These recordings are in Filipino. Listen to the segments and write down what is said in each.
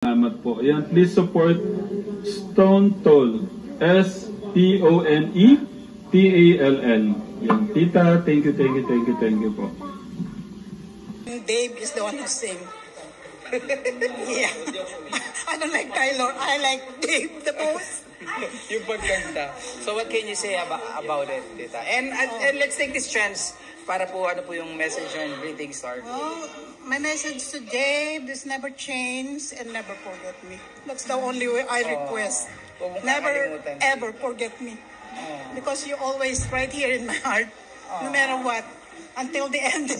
Salamat po. Ayan, please support Stone Toll. S-T-O-N-E-T-A-L-L. Yan. Tita, thank you, thank you, thank you, thank you po. Dave is the one who sing. yeah. I don't like Tyler. I like Dave the most. yung pagkanta. So what can you say about, about it, Tita? And, and, and let's take this chance para po ano po yung message and greetings to our Oh, my message to Dave is never change and never forget me. That's the only way I request. Huwag mong Never ever forget me. Because you're always right here in my heart. No matter what. Until the end.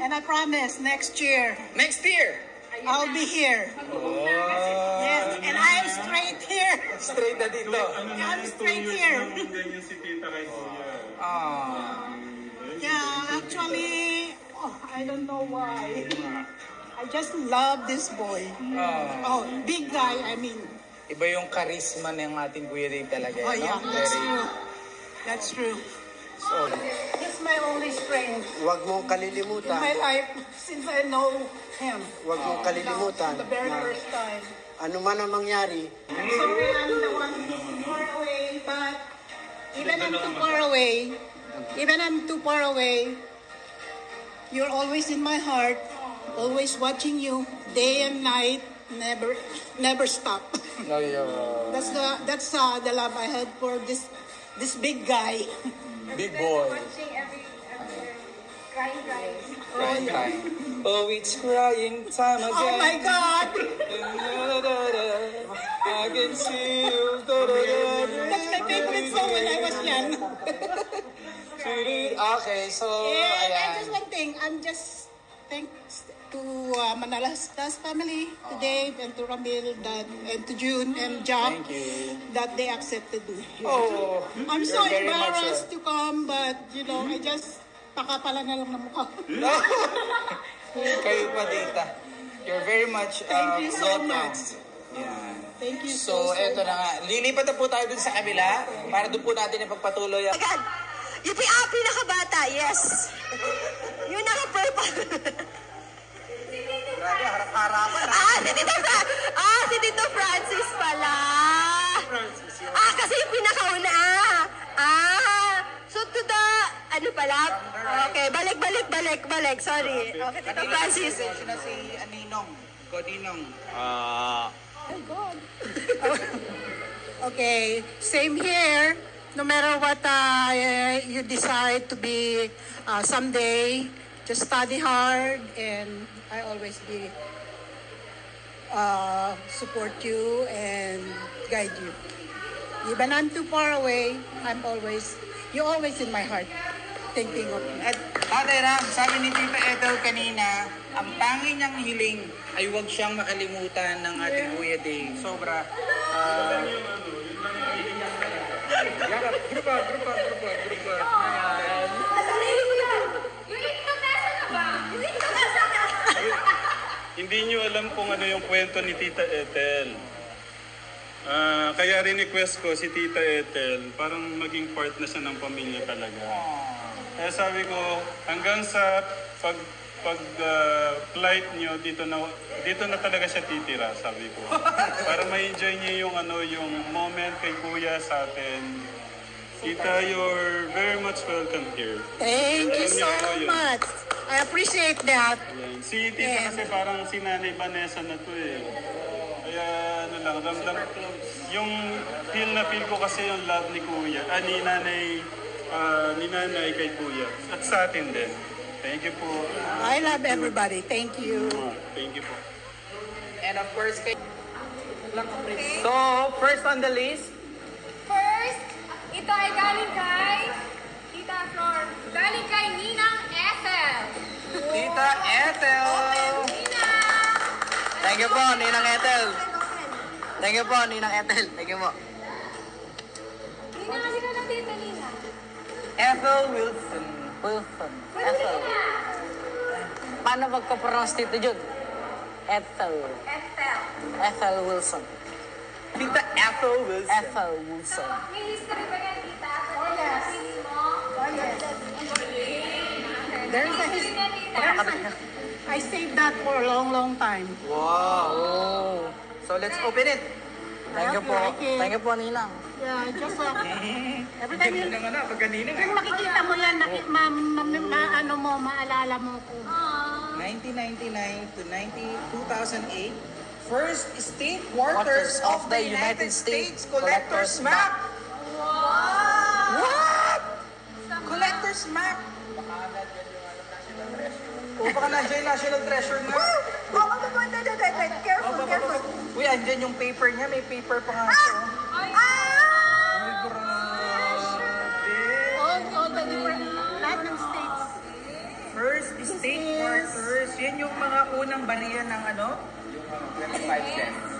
and I promise next year Next year! I'll be here. Yes, and I'm straight here. Straight na dito. I'm straight here. ganyan si Tita kay Kuya. Ah. Yeah, actually, oh, I don't know why. I just love this boy. Ah. Oh, big guy, I mean. Iba yung charisma ng ating Kuya Dave talaga. Oh no? yeah, that's Very- true. That's true. So, He's my only strength Huwag mong in kalilimutan. my life since I know him. Huwag mong kalilimutan The very na first time. ano man ang mangyari, Sorry, I'm the one who's far away, but even I'm too far away, even I'm too far away, you're always in my heart, always watching you day and night, never, never stop. no, yo. That's the that's uh, the love I had for this this big guy. Big boy. Watching every, every crying, crying. Crying. Oh, it's crying time again. Oh my God! I can see you. That's my favorite song when I was young. Okay, so, And, and just one thing, I'm just thanks to uh, Manalastas family, to Dave and to Ramil that, and to June and Jack Thank you. that they accepted me. Oh, I'm you're so very much embarrassed to come, but you know, I just pakapala na lang ng mukha. Kayo pa, Tita. You're very much uh, Thank you so welcome. much. Yan. Thank you So, so, so eto na nga. Lilipat na po tayo dun sa kabila para dun po natin ipagpatuloy ang... Agad! Yung pi- ah, pinakabata, yes! Yung naka-purple. Grabe, harap-harapan. ah, si Tito Fra- ah, si Tito Francis pala. Ah, kasi yung pinakauna. Ah, so to the, ano pala? Okay, balik, balik, balik, balik. Sorry. Okay, Tito Francis. Sino si Aninong? Godinong. Okay, same here. No matter what uh, you decide to be uh, someday, just study hard and I always be uh, support you and guide you. Even I'm too far away, I'm always, you're always in my heart, thinking of me. At Ate Ram, sabi ni Tita Ethel kanina, ang pangin niyang hiling ay huwag siyang makalimutan ng ating Kuya Dave. Sobra. Uh, grupa, grupa, grupa. Hindi nyo alam kung ano yung kwento ni Tita Ethel. Ah, kaya rin request ko si Tita Ethel, parang maging part na siya ng pamilya talaga. Kaya sabi ko, hanggang sa pag pag ah, flight nyo dito na dito na talaga siya titira, sabi ko. Para ma-enjoy niya yung ano yung moment kay Kuya sa atin. Tita, you're very much welcome here. Thank you so much. I appreciate that. Yan. Si Tita kasi parang si Nanay Vanessa na to eh. Kaya ano lang, ramdam yung feel na feel ko kasi yung love ni Kuya, ah, ni Nanay, ah, ni Nanay kay Kuya. At sa atin din. Thank you po. I love everybody. Thank you. Thank you po. And of course, kay... So, first on the list, ito ay galing kay Tita Flor. Galing kay Ninang Ethel. Tita Ethel. Thank you po, Ninang Ethel. Thank you po, Ninang Ethel. Thank you po. Ninang, sino na Tita Ninang? Ethel Wilson. Wilson. Ethel. Paano magka-pronounce dito, Jun? Ethel. Ethel. Ethel Wilson. Tita Ethel Wilson. Ethel Wilson. May history ba yan, Tita? Oh, yes. Oh, yes. There's a, his- History I saved that for a long, long time. Wow. So let's open it. Thank you po. Thank you po, Ninang. Yeah, just uh, every time you, Ganda nga na, pag kanina kung makikita mo yan, ma, ma, ma, ano mo, maalala mo ko. 1999 to 90, 2008, First State Quarters of the United States Collector's Map. What? Collector's Map. O baka nandiyan yung National Treasure nga. Oh, oh, oh, wait, wait, wait, wait. Careful, careful. Uy, andyan yung paper niya. May paper pa nga siya. Ah! Ay, grabe. All, all the different, lahat ng states. First State Quarters. Yan yung mga unang bariya ng ano? Yung 25 cents.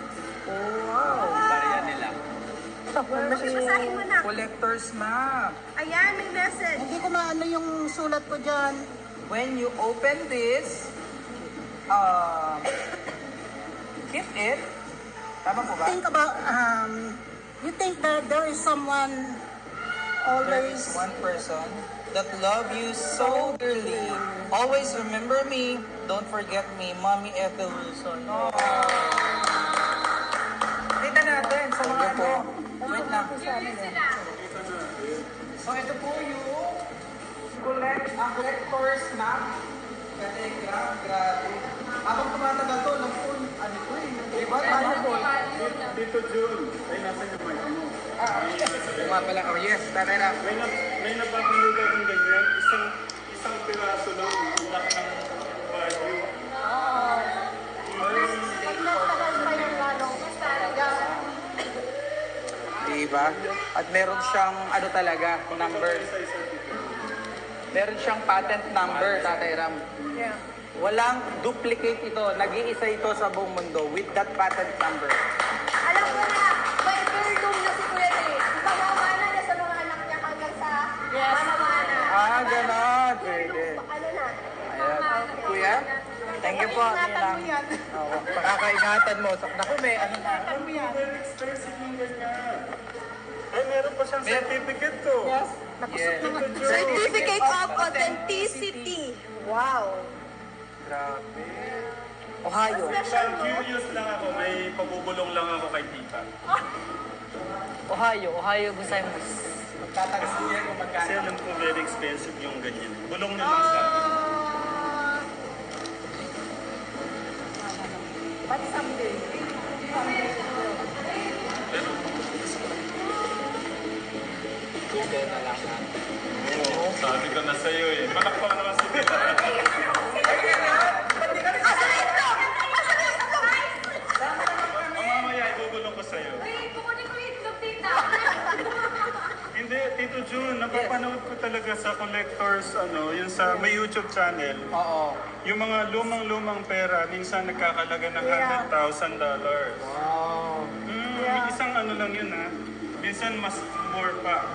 Oh, wow. Bariya nila. Basahin mo na. Collector's Map. Ayan, may message. Hindi ko maano yung sulat ko dyan. When you open this, um, keep it. Tama po ba? Think about, um, you think that there is someone There is always, one person that love you so dearly. Always remember me. Don't forget me. Mommy Ethel Wilson. Oh. Kita natin sa mga ano. Wait lang. So ito po yung collect, ang collector's map. Telegram, grabe. Habang tumatagal to, full, ano po eh. Diba? Tayo po. Tito June, ay nasa yung mic mo. Nga pala, oh yes, tatay na. May, na, may napapanood akong ganyan, isang, isang piraso lang, ang laki ng value. yung ano, Diba? At meron siyang ano talaga, number. Meron siyang patent number, Tatay Ram. yeah. Walang duplicate ito. Nag-iisa ito sa buong mundo with that patent number. Ah, ganon. Pwede. Ano na? Ayan. Kuya, thank you po. Ingatan mo yan. Oo, pakakaingatan mo. Naku, may ano na. Mo yan. Very expensive yung ganyan. Ay, meron pa siyang certificate to. Yes. Certificate of Authenticity. Wow. Grabe. Ohio. Parang curious lang ako, may pabubulong lang ako kay tita. Ohio, Ohio gozaimasu. Magtatanong kung magkano. Kasi alam ko very expensive yung ganyan. Bulong na lang sa akin. But someday. Sabi ko na sa'yo eh. Palakpak naman si Tito Jun, napapanood ko talaga sa collectors, ano, yung sa may YouTube channel. Oo. Yung mga lumang-lumang pera, minsan nagkakalaga ng $100,000. dollars. Wow. Mm, may isang ano lang yun ha. Minsan mas more pa.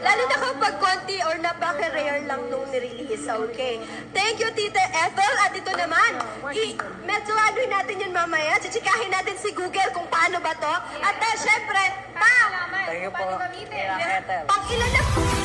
Lalo na kapag konti or napaka-rare lang nung nirelease, okay? Thank you, Tita Ethel. At ito naman, i- medyo ano natin yun mamaya. Chichikahin natin si Google kung paano ba to. At uh, syempre, pa! Thank you kung paano po. gamitin. Ninang Ethel. Pang ilan na